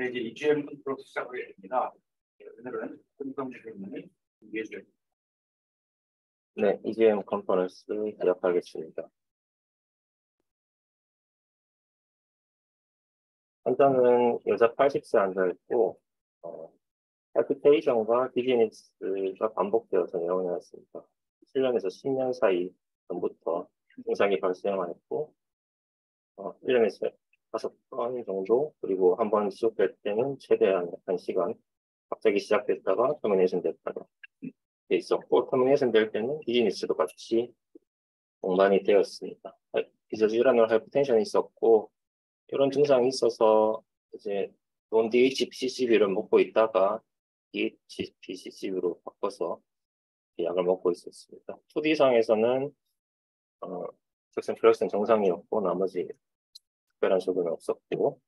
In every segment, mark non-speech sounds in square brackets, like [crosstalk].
네, 이제 EGM 컨트롤 시작하게 됩니다. 오늘은 금성 질문을 준비해 주세요. 네, EGM 컨퍼런스 시작하겠습니다. 환자는 여자 80세 환자였고, 어, 팔피테이션과 디지니스가 반복되어서 내원해왔습니다. 7년에서 10년 사이 전부터 증상이 발생하였고, 어, 1년에서 다섯 번 정도 그리고 한 번 지속될 때는 최대한 한 시간 갑자기 시작됐다가 termination 됐다가 돼 있었고 termination 될 때는 dizziness도 같이 동반이 되었습니다. 기저질환은 hypertension이 있었고 이런 증상이 있어서 이제 non DHP CCB를 먹고 있다가 DHP CCB로 바꿔서 약을 먹고 있었습니다. 2D상에서는 어, ejection fraction은 정상이었고 나머지 특별한 소견은 없었고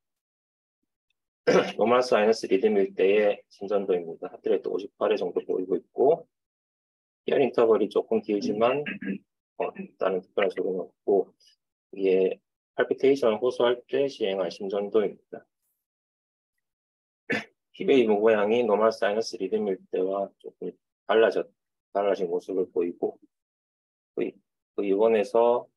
normal sinus rhythm일 때의 심전도입니다. heart rate 58회 정도 보이고 있고 히어 인터벌이 조금 길지만 어, 다른 특별한 소견은 없고 이게 palpitation을 호소할 때 시행한 심전도입니다. [clears throat] P의 모양이 normal sinus rhythm일 때와 조금 달라졌, 달라진 모습을 보이고 그, 그 V1에서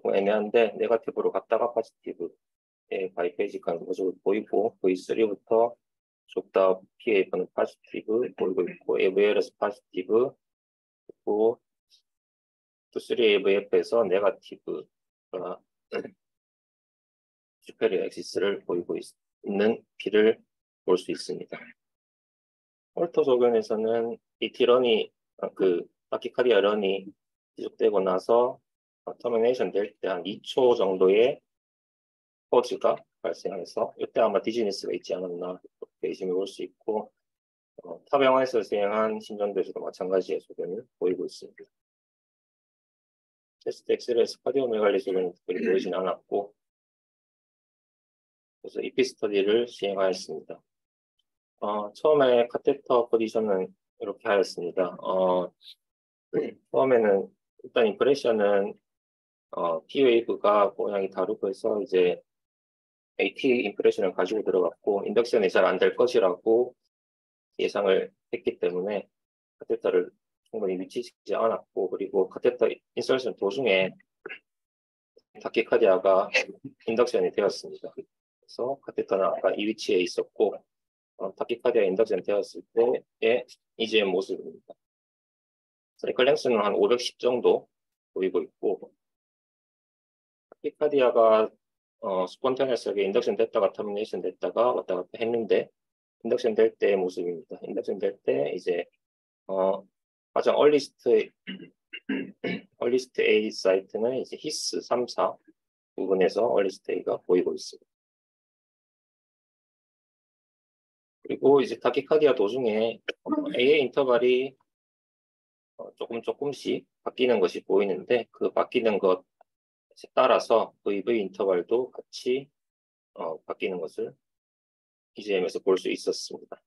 조금 애매한데 negative로 갔다가 positive에 biphasic한 모습을 보이고 V3부터 쭉 다 PAF는 positive [clears throat] 보이고 있고 AVLS 포지티브 그리고 또 3AVF에서 negative가 superior axis를 보이고 있, 는 P를 볼수 있습니다. Holter 소견에서는 AT run이 그 아키카디아 런이 지속되고 나서 termination 될 때 한 2초 정도의 pause가 발생해서 이때 아마 dizziness가 있지 않았나 의심해 볼 수 있고 어, 타 병원에서 수행한 심전도에서도 마찬가지의 소견을 보이고 있습니다. chest X-ray상 cardiomegaly 소견이 특별히 보이진 않았고 그래서 EP study를 시행하였습니다. 어, 처음에 카테터 포지션은 이렇게 하였습니다. 어, [clears throat] 처음에는 일단 impression은 어, P wave가 모양이 다르고 해서 이제 AT 임프레션을 가지고 들어갔고 induction이 잘 안 될 것이라고 예상을 했기 때문에 카테터를 충분히 위치시키지 않았고 그리고 카테터 insertion 도중에 tachycardia가 induction이 되었습니다. 그래서 카테터는 아까 이 위치에 있었고 어, tachycardia induction 되었을 때의 이제 모습입니다. cycle length는 한 510 정도 보이고 있고 피카디아가 어, spontaneous하게 induction 됐다가 termination 됐다가 왔다 갔다 했는데 인덕션 될 때의 모습입니다. 인덕션 될 때 이제 어, 가장 얼리스트 [clears throat] 얼리스트 A 사이트는 이제 His 3, 4 부분에서 얼리스트 A가 보이고 있습니다. 그리고 이제 타키카디아 도중에 A의 인터벌이 어, 조금 조금씩 바뀌는 것이 보이는데 그 바뀌는 것 따라서 VV 인터벌도 같이 어, 바뀌는 것을 EGM에서 볼 수 있었습니다.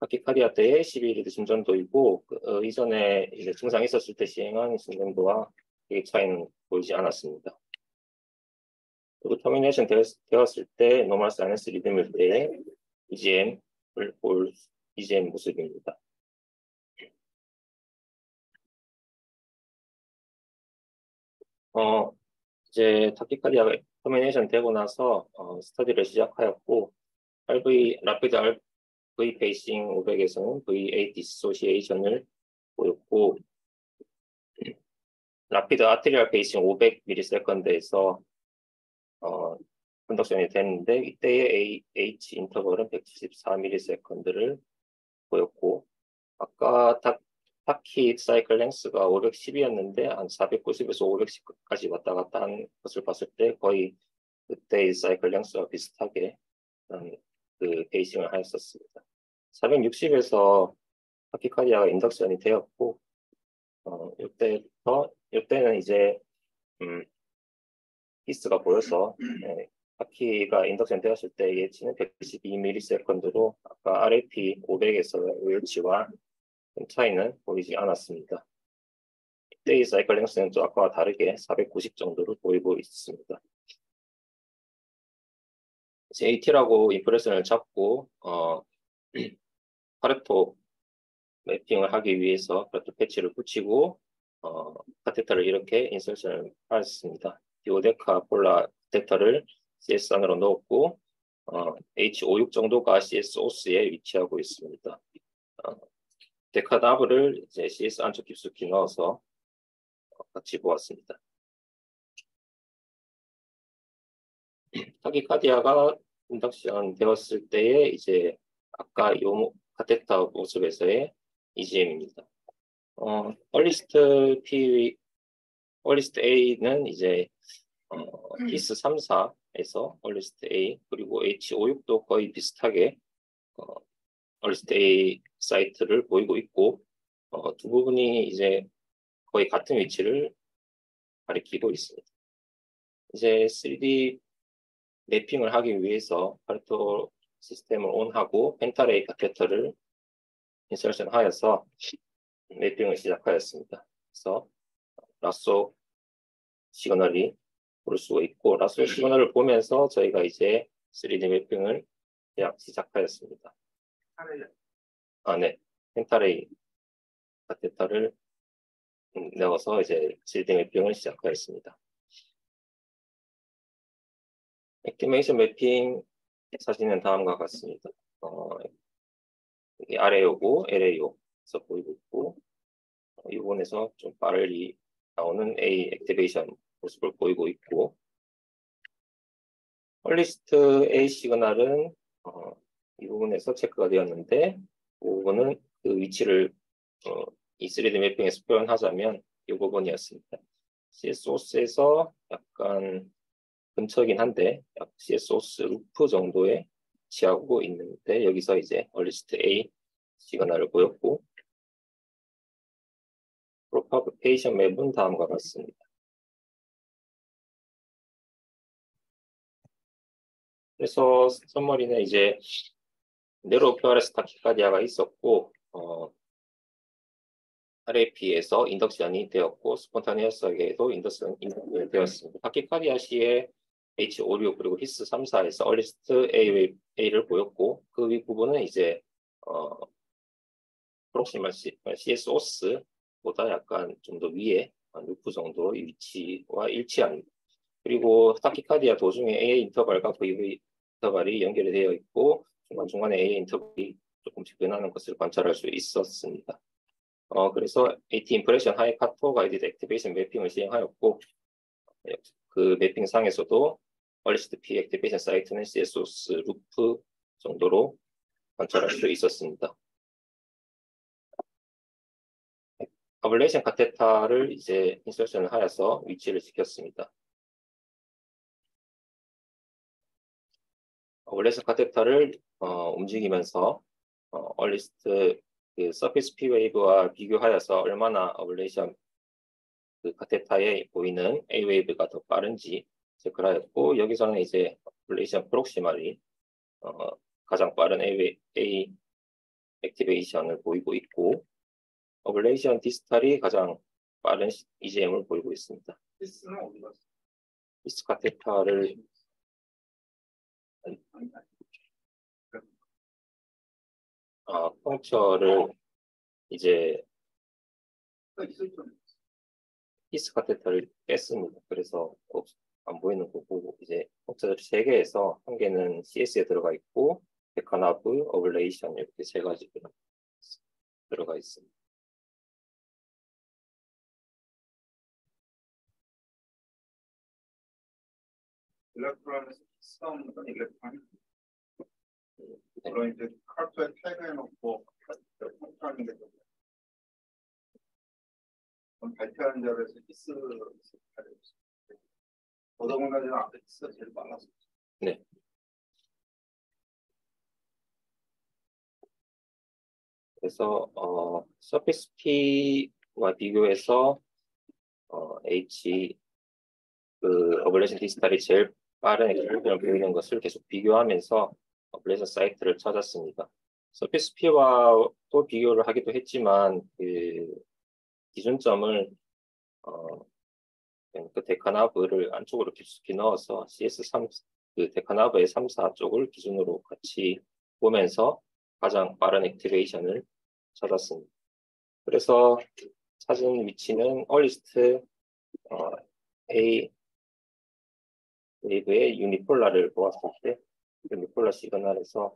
타키카디아 때의 12리드 심전도이고 그, 어, 이전에 이제 증상이 있었을 때 시행한 심전도와 이 차이는 보이지 않았습니다. 그리고 termination 되었을 때 normal sinus rhythm일 때의 EGM을 볼 EGM 모습입니다. 어, 이제 tachycardia termination 되고 나서 어, study를 시작하였고 RV rapid RV pacing 500에서는 V8 디소시에이션을 보였고 rapid atrial pacing 500ms에서 어, conduction이 됐는데 이때의 H 인터벌은 174ms를 보였고 아까 타, tachy cycle length가 510이었는데 한 490에서 510까지 왔다 갔다 한 것을 봤을 때 거의 그때의 cycle length와 비슷하게 그 pacing을 하였었습니다. 460에서 타키카디아가 인덕션이 되었고 어, 이때부터 이때는 이제 음, 히스가 보여서 네, 타키가 인덕션 되었을 때 예치는 112ms로 아까 RAP 500에서 웰치와 차이는 보이지 않았습니다. 이때의 사이클 랭스는 또 아까와 다르게 490 정도를 보이고 있습니다. AT라고 impression을 잡고 어, [clears throat] CARTO mapping을 하기 위해서 CARTO patch를 붙이고 어, 카테터를 이렇게 insertion을 하였습니다. duodecapolar 카테터를 CS 안으로 넣었고 어, H56 정도가 CS os에 위치하고 있습니다. 어, DecaNav를 이제 CS 안쪽 깊숙이 넣어서 같이 보았습니다. tachycardia가 induction 되었을 때에 이제 아까 요 카테터 모습에서의 EGM입니다. 어, earliest P, earliest A는 이제 어, His 3사에서 earliest A 그리고 H56도 거의 비슷하게 어, 얼리스트 A 사이트를 보이고 있고 어, 두 부분이 이제 거의 같은 위치를 가리키고 있습니다. 이제 3D 매핑을 하기 위해서 CARTO 시스템을 on하고 PentaRay 카테터를 insertion 하여서 mapping을 시작하였습니다. 그래서 Lasso 시그널이 볼 수가 있고 Lasso 시그널을 보면서 저희가 이제 3D 매핑을 시작하였습니다. 아, 네. PentaRay 카테터를 넣어서 이제 3D 매핑을 시작하였습니다. activation mapping 사진은 다음과 같습니다. 어, 여기 RAO고 LAO에서 보이고 있고 어, 이 부분에서 좀 빠르게 나오는 A activation 모습을 보이고 있고 earliest A 시그널은 어, 이 부분에서 check가 되었는데 이 부분은 그 위치를 어, 이 3D 매핑에서 표현하자면 이 부분이었습니다. CS os에서 약간 근처긴 한데 약 CS os roof 정도에 위치하고 있는데 여기서 이제 earliest A 시그널을 보였고 propagation map은 다음과 같습니다. 그래서 summary는 이제 네로 QRS 타키카디아가 있었고 어, RAP에서 induction이 되었고 spontaneous하게도 induction이 되었습니다. tachycardia 시에 H56 그리고 His 3사에서 earliest A, A를 보였고 그위 부분은 이제 어, proximal CS os보다 약간 좀 더 위에 한 roof 정도의 위치와 일치합니다. 그리고 tachycardia 도중에 AA 인터벌과 VV 인터벌이 연결이 되어 있고 중간중간에 AA 인터벌이 조금씩 변하는 것을 관찰할 수 있었습니다. 어, 그래서 AT 인프레션 하이 카토 가이드 액티베이션 매핑을 시행하였고 그 mapping 상에서도 얼리스트 P 액티베이션 사이트는 CSOS 루프 정도로 관찰할 수 있었습니다. ablation catheter를 이제 insertion을 하여서 위치를 지켰습니다. ablation catheter를 어, 움직이면서 어, earliest 그 서피스 P 웨이브와 비교하여서 얼마나 ablation 그 catheter에 보이는 A wave가 더 빠른지 체크를 하였고 여기서는 이제 ablation proximal이 어, 가장 빠른 A, A activation을 보이고 있고 ablation distal이 가장 빠른 EGM을 보이고 있습니다. His는 어디 갔어? His catheter를 아, puncture를 이제 His catheter를 뺐습니다. 그래서 안 보이는 거고 이제 puncture들 세 개에서 한 개는 CS에 들어가 있고 데카나브, 어블레이션 이렇게 세 가지 들어가 있습니다. 싸우는 건 일렉트론. 물론 이제 카트에 태그해놓고 게 그럼 발표하는 자리에서 히스 더더군다나 앞에 His가 제일 많아서 네. 그래서 어, surface P와 비교해서 어, H 그 ablation distal이 제일 빠른 엑스플레이션을 보이는 것을 계속 비교하면서 ablation site를 찾았습니다. surface P와 또 비교를 하기도 했지만 그 기준점을 어, 그 DecaNav를 안쪽으로 깊숙이 넣어서 CS3 그 DecaNav의 3, 4쪽을 기준으로 같이 보면서 가장 빠른 activation을 찾았습니다. 그래서 찾은 위치는 earliest 어, A 웨이브의 유니폴라를 보았을 때 unipolar signal에서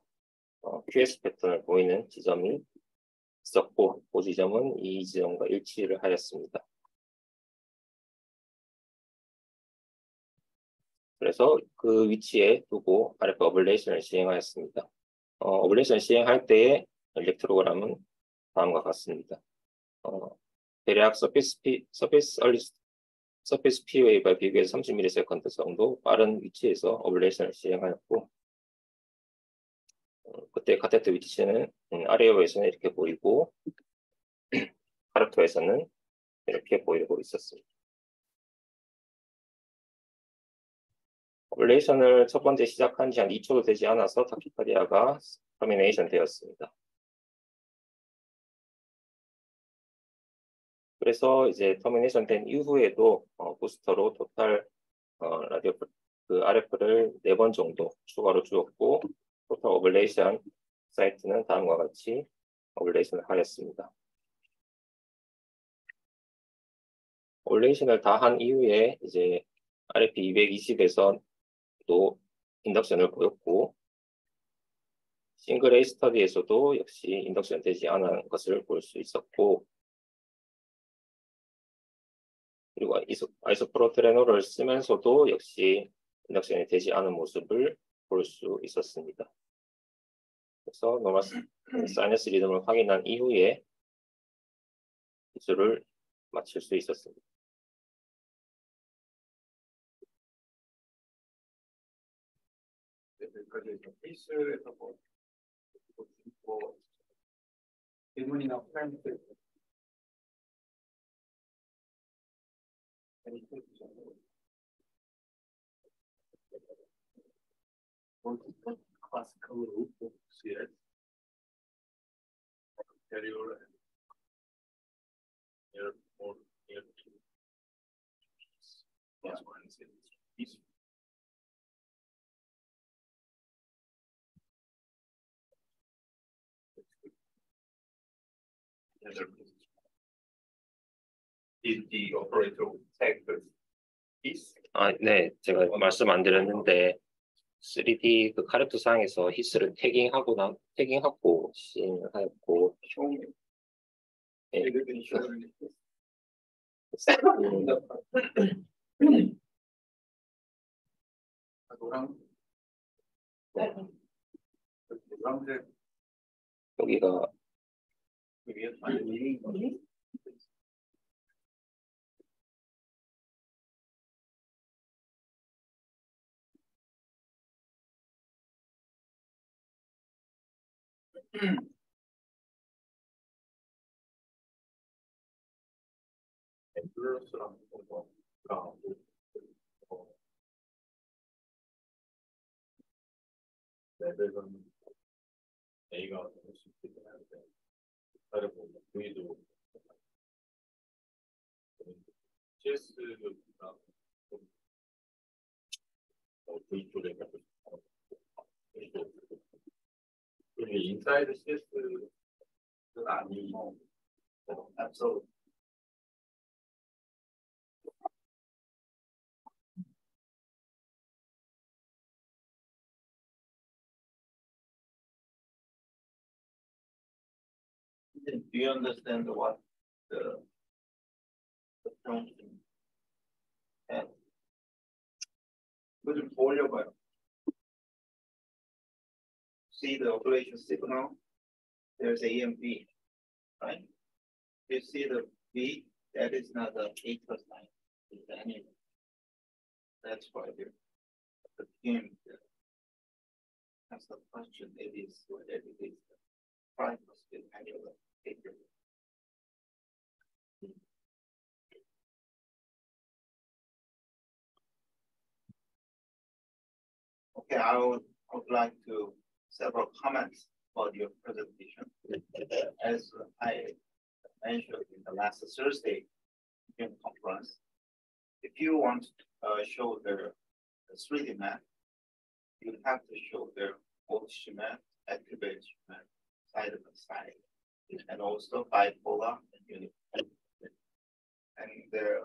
어, QS 패턴을 보이는 지점이 있었고 그 지점은 이 지점과 일치를 하였습니다. 그래서 그 위치에 두고 RF ablation을 시행하였습니다. 어, ablation 시행할 때의 electrogram은 다음과 같습니다. 어, 대략 서피스 피, 서피스 얼리 서피스 P 웨이브와 비교해서 30ms 정도 빠른 위치에서 ablation을 시행하였고 어, 그때 catheter 위치는 음, 아래에서는 이렇게 보이고 [clears throat] CARTO에서는 이렇게 보이고 있었습니다. ablation을 첫 번째 시작한 지 한 2초도 되지 않아서 tachycardia가 termination 되었습니다. 그래서 이제 termination 된 이후에도 어, booster로 total 어, 라디오 그 RF를 4번 정도 추가로 주었고 total ablation site는 다음과 같이 ablation을 하였습니다. ablation을 다 한 이후에 이제 RFP 220에서 또 인덕션을 보였고 싱글 A 스터디에서도 역시 인덕션 되지 않은 것을 볼 수 있었고 그리고 iso, isoproterenol을 쓰면서도 역시 induction이 되지 않은 모습을 볼 수 있었습니다. 그래서 normal sinus rhythm을 확인한 이후에 시술을 마칠 수 있었습니다. 여기까지 케이스에서 뭐, 뭐 질문이나 프라임트 classical root of CS anterior and near more near to plus one is the operator take the piece? 아, 네, 제가 말씀 안 드렸는데 3D 그 카르트 상에서 히스를 태깅하고 나 태깅하고 시행하였고 노랑 노란색. 여기가 아니 앰뷸런스랑 뭐가 레벨은 A가 될수 있긴 한데 다른 뭐 V도 CS가 좀 어, V 쪽에 가고 그리고 인사이드 CS는 아니고 어, absolute Do you understand what the the function and 이거 좀더 올려봐요. See the operation signal. There's A and right? You see the B, that is not the A plus nine. It's any. That's why the the game. That's the question. It is what it is. Prime must be annual. Okay, I would, I would like to several comments for your presentation. As I mentioned in the last Thursday conference, if you want to uh, show the, the 3D map, you have to show the Boltzmann, activate side by side, and also bipolar and unipolar. And the,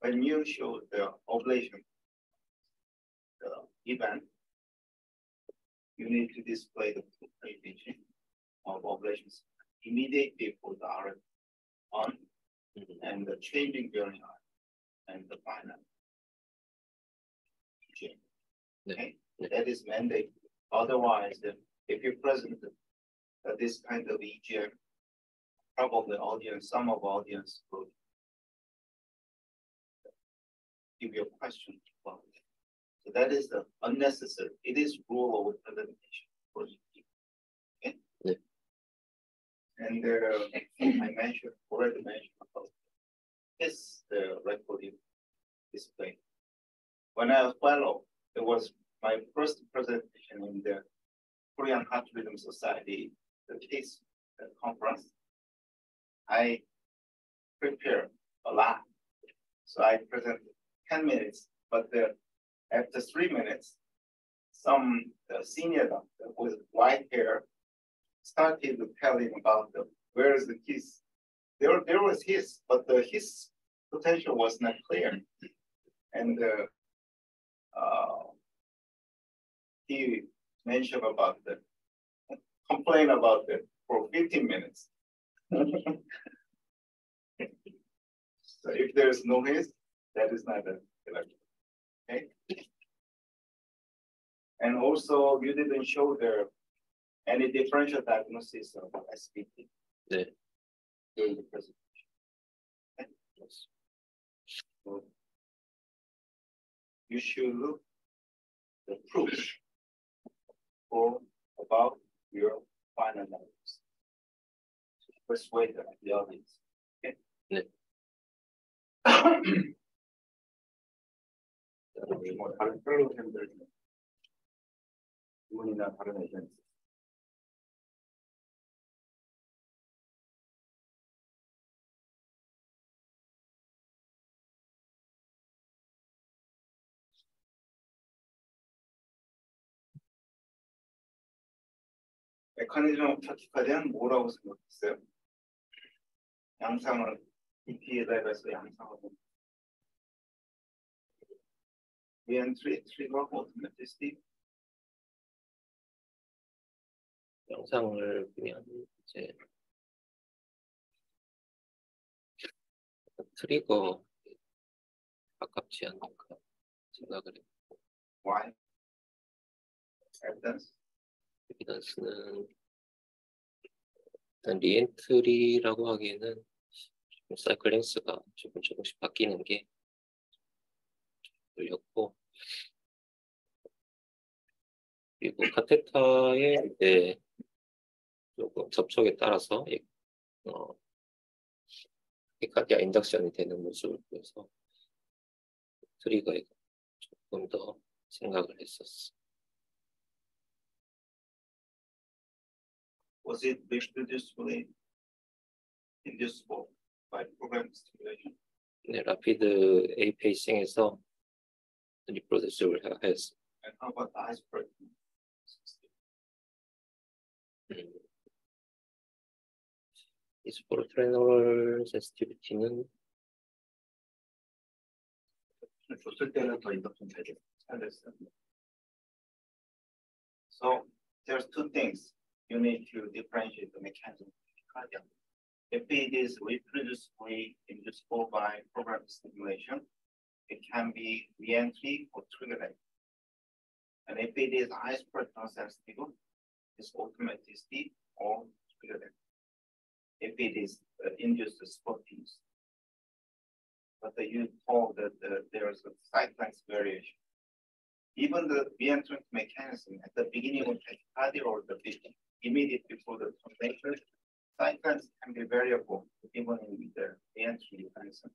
when you show the oblation the event, you need to display the coefficient of oblations immediately for the RF on mm -hmm. and the changing bearing and the final. Okay, yeah. that is mandate. Otherwise, if you present this kind of EGM, probably audience, some of audience will give you a question. So that is the unnecessary. It is rule over for Okay. Yeah. And there, I mentioned already mentioned about this the recording display. When I was fellow, it was my first presentation in the Korean Heart Rhythm Society, the case conference. I prepared a lot. So I presented 10 minutes, but the, after three minutes, some senior doctor with white hair started telling about the, where is the kiss there, there was his, but the, his potential was not clear. And uh, uh, he mentioned about the complain about it for 15 minutes. [laughs] so if there's no his, that is not an electron. Okay. And also, you didn't show there any differential diagnosis of SPT. Yeah during the presentation. Okay? Yes. So you should look the proof for about your final to persuade the audience. Okay? [clears throat] 네. 뭐 다른 플로그램들 질문이나 다른 의견 메커니즘 오브 타키카디는 뭐라고 생각했어요? 양상을 EP에다 해서 양상하 고 리엔트리 트리거 오토매티스티 영상을 그냥 이제 트리거 가깝지 않을까 생각을 했고 Why? Evidence? 에비던스는 일단 리엔트리라고 하기에는 사이클 랭스가 조금 조금씩 바뀌는 게 걸렸고 그리고 카테타의 이제 조금 접촉에 따라서 어, 카디아 인덕션이 되는 모습을 보여서 트리거에 조금 더 생각을 했었어. was it reproducibly inducible by program stimulation? 네, 라피드 A 페이싱에서 리프로듀스를 했어. And how about the iceberg? 음. 이스포르트레놀 센시티비티는 줬을 때는 더 인덕션 잘 됐어요. So there's two things. you need to differentiate the mechanism of cardiac. If it is reproducibly inducible by program stimulation, it can be reentry or triggered. And if it is isoprotein sensitive, it's automaticity or triggered. If it is uh, induced proteins. But the, you told that uh, there is a cyclic variation. Even the reentrant mechanism at the beginning of tachycardia or the beginning immediate before the translation. Cycles can be variable even in the entry mechanism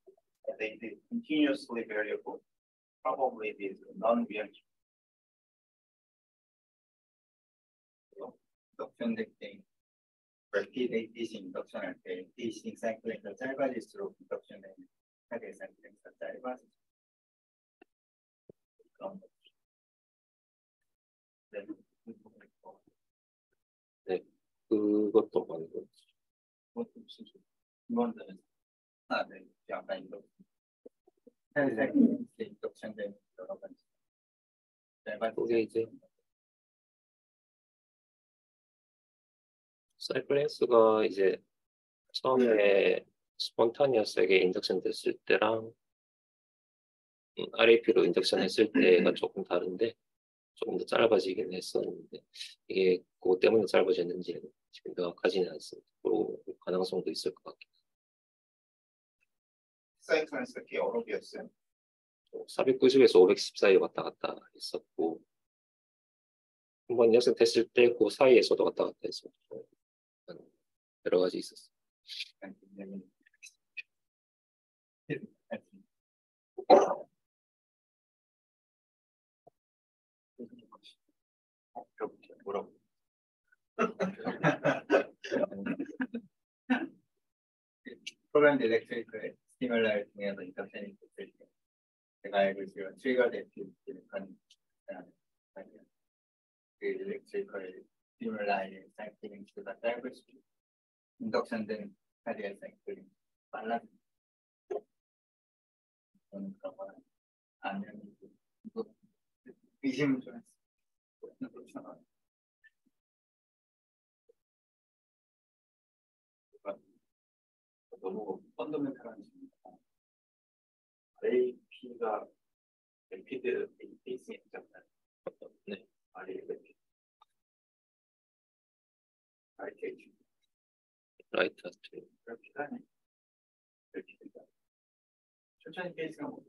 they, they continuously variable. Probably it is non-variable. So, thing, repeated this induction and this exactly the driver is through induction and that is exactly the driver. 네, 그것도 말고. 그것도 무슨 아, 네. 약간 이거 사이클링 인덕션된 여러 가지. 짧은 그게 이제 사이클린스가 이제 처음에 spontaneous하게 induction 됐을 때랑 음, RAP로 induction 했을 때가 조금 다른데 조금 더 짧아지긴 했었는데 이게 그것 때문에 짧아졌는지는 지금 명확하지는 않습니다. 그리고 가능성도 있을 것 같긴 사이트만 있을 게 여러 개였어요? 490에서 510 사이 왔다 갔다 했었고 한 번 연습됐을 때 그 사이에서도 왔다 갔다 했었고 여러 가지 있었어요. 뭐라고? 프로그램 디렉터일 10월 날 중에서 인터셉션이 됐을 때 제가 알고 있어요. 트리거 대표 일렉트리컬 그 일렉트리컬 스티뮬라이의 사이클링 수가 짧을 수 있고 인덕션된 카디아 사이클링 빨라집니다. 저는 그런 건 아니었는데 의심을 좀 했어요. 그렇잖아요. 그러니까 너무 펀더멘탈한 질문. 이다. AP가 에피드 베이스 있잖아요. 네. RAP. RKG. 라이트 하트 하네. 이렇게 된다. 천천히 베이스가 뭐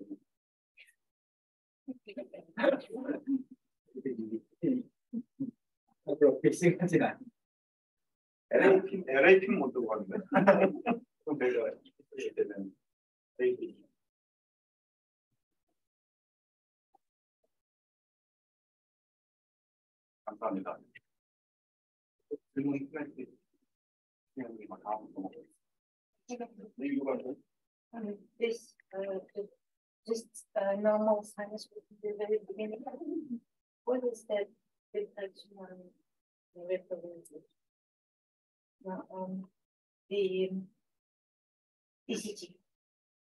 앞으로 필승하진 않아. LAP, LAP 모드 건데. [laughs] 그럼 내가 되면 LAP. 감사합니다. 질문이 끝났지. 그냥 우리 막 다음 거 먹어요. 이유가 뭐? Um, this, uh, the- just, uh, normal science would be the very beginning. What is that reflection on the representation? Now, um, the um, ECG,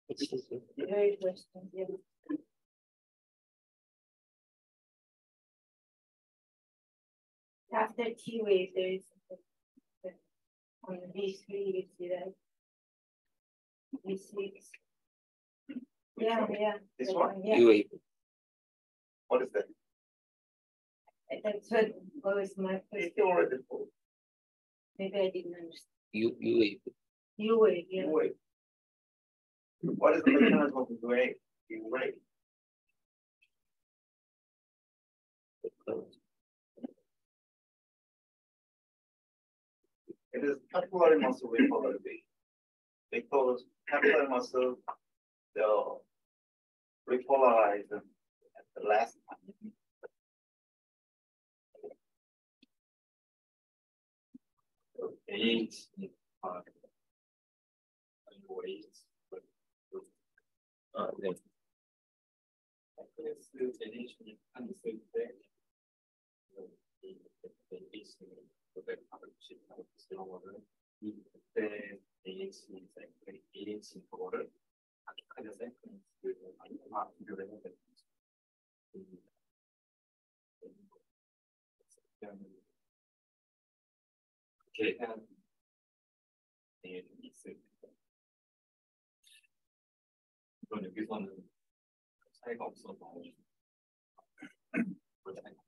the very first one, yeah. After T wave, there is on the V three, you see that? V six. Yeah, yeah. This that one? Yeah, UAV What is that? Uh, that's what was my It's first, already full. maybe I didn't understand. U, UAV You were, yeah. Wait. What is the mechanism of the way? You wait. It is capillary muscle repolarization. Because capillary muscle, the repolarize at the last time. H, uh, ways, but 아, 네. 사이클레스 제네 이런 거를 이 그때 AH 사이클, AH 그거를 사이클레스를 아니면 비교를 해야 되는 거죠. 그렇게 해야 되는 게 있을 텐데. 물론 여기서는 차이가 없어서 없어요.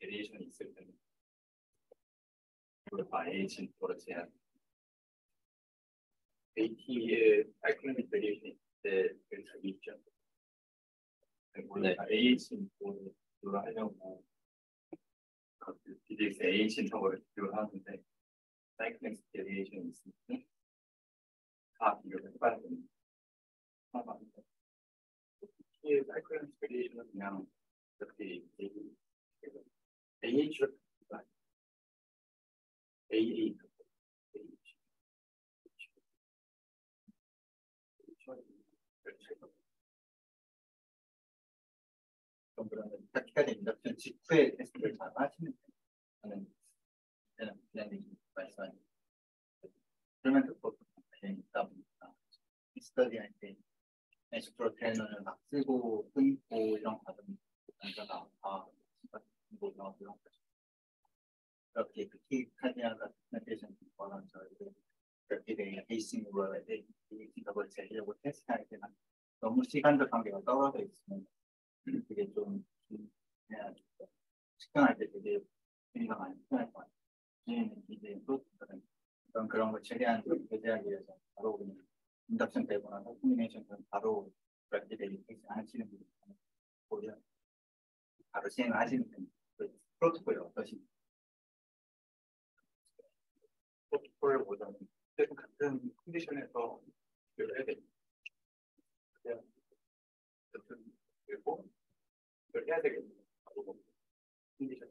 베리에이션이 있을 이걸 다 AH 도로 제한 AT의 사이클로믹 베리에이션이 있을 때 저기 있죠. 원래 다 AH 도로 하려고 DDX AH 인터벌을 비교를 하는데 사이클릭 베리에이션이 있으면 다 비교를 해봐야 됩니다. 하나만. 이 사이클릭 베리에이션은 그냥 이렇게 AA 그러면 있다 보니까 스터디 할때 엑스프로 테너를 막 쓰고 끊고 이런 과정이 남자가 아 키 카디아가 프레젠테이션 원하는 저희들 이렇게 돼 베이싱으로 해야 돼. 이걸 제려고 테스트할 때는 너무 시간적 관계가 떨어져 있으면 그게 좀, 좀 그냥 측정할 때 되게 의미가 많이 필요할 것 같아요. 저희는 이제 프로젝트는 그런 그런 걸 최대한 배제하기 위해서 바로 그냥 인덕션 되거나 코미네이션은 바로 그렇게 되게 하시는 분이 오히려 바로 시행을 하시는 분이 그 프로토콜이 어떠신지 어쨌든 같은 컨디션에서 비교를 해야 됩니다. 같은 그리고 이걸 해야 되겠네요. 컨디션에.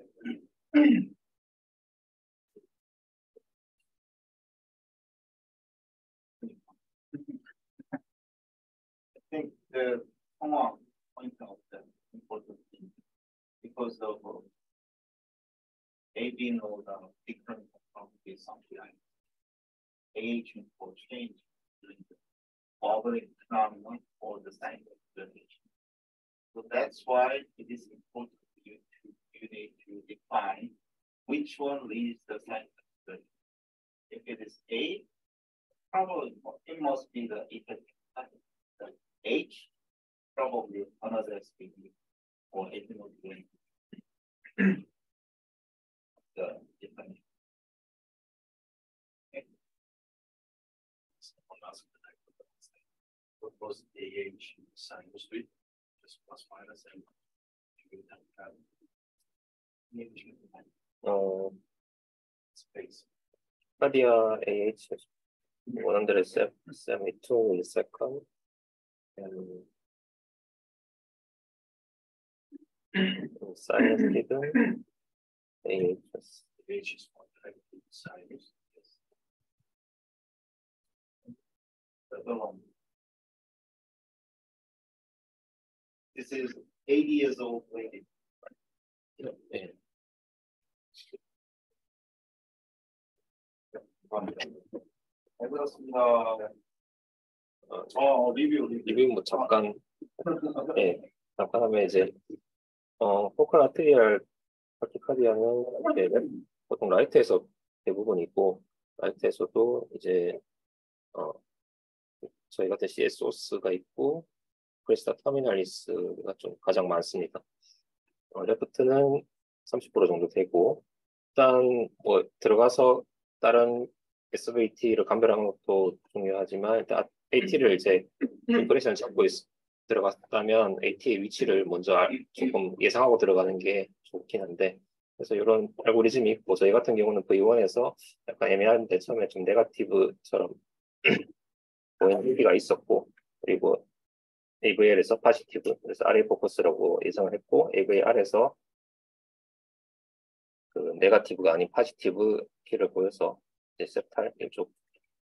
I think the Hong point out the important thing because of AB node are different from the something aging or change during the wobbling phenomenon or the sign of relation. So that's why it is important for you to you need to define which one leads the relation. If it is A, probably it must be the effective. The H, probably another SPB or doing the different. One last thing. What was the age sign was with? Just plus minus and. you would have, um, 어, Space. 카디아 AH 172 millisecond and sinus given AHS The age is one type of sign. Yes. the other one. This is eighty years old lady. 예, 네, 그렇습니다. 어, 리뷰, 리뷰. 리뷰 뭐 잠깐 예, 잠깐 하면 이제 어 focal atrial tachycardia는 이렇게 보통 right에서 대부분 있고 right에서도 이제 어 저희 같은 CS os가 있고 crista terminalis가 좀 가장 많습니다. 어, left는 30% 정도 되고 일단 뭐 들어가서 다른 SVT를 감별하는 것도 중요하지만 일단 AT를 이제 impression 잡고 있, 들어갔다면 AT의 위치를 먼저 알- 조금 예상하고 들어가는 게 좋긴 한데 그래서 이런 알고리즘이 있고 저희 같은 경우는 V1에서 약간 애매한데 처음에 좀 negative처럼 [clears throat] 보이는 얘기가 있었고 그리고 AVL에서 positive 그래서 RA focus라고 예상을 했고 AVR에서 그 negative가 아닌 positive P를 보여서 이제 septal 이쪽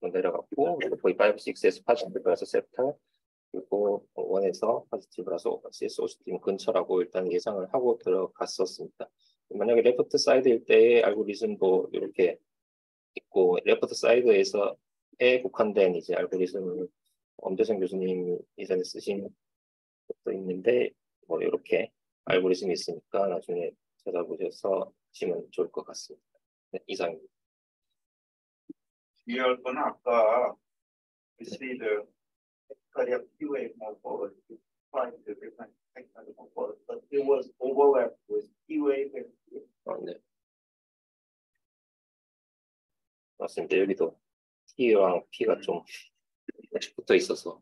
내려갔고 그리고 V5, 6에서 positive라서 septal 그리고 원에서 파지티브라서 CSO스팀 근처라고 일단 예상을 하고 들어갔었습니다. 만약에 레프트 사이드일 때의 알고리즘도 이렇게 있고 레프트 사이드에서에 국한된 이제 알고리즘을 엄대성 교수님이 이전에 쓰신 것도 있는데 뭐 이렇게 알고리즘이 있으니까 나중에 찾아보셔서 하시면 좋을 것 같습니다. 네, 이상입니다. 주의할 거는 아까 리시드 career QA more forward, to different technical more forward, but it was overlap with QA and 어, 네. 맞습니다. 여기도 T랑 P가 좀 붙어 있어서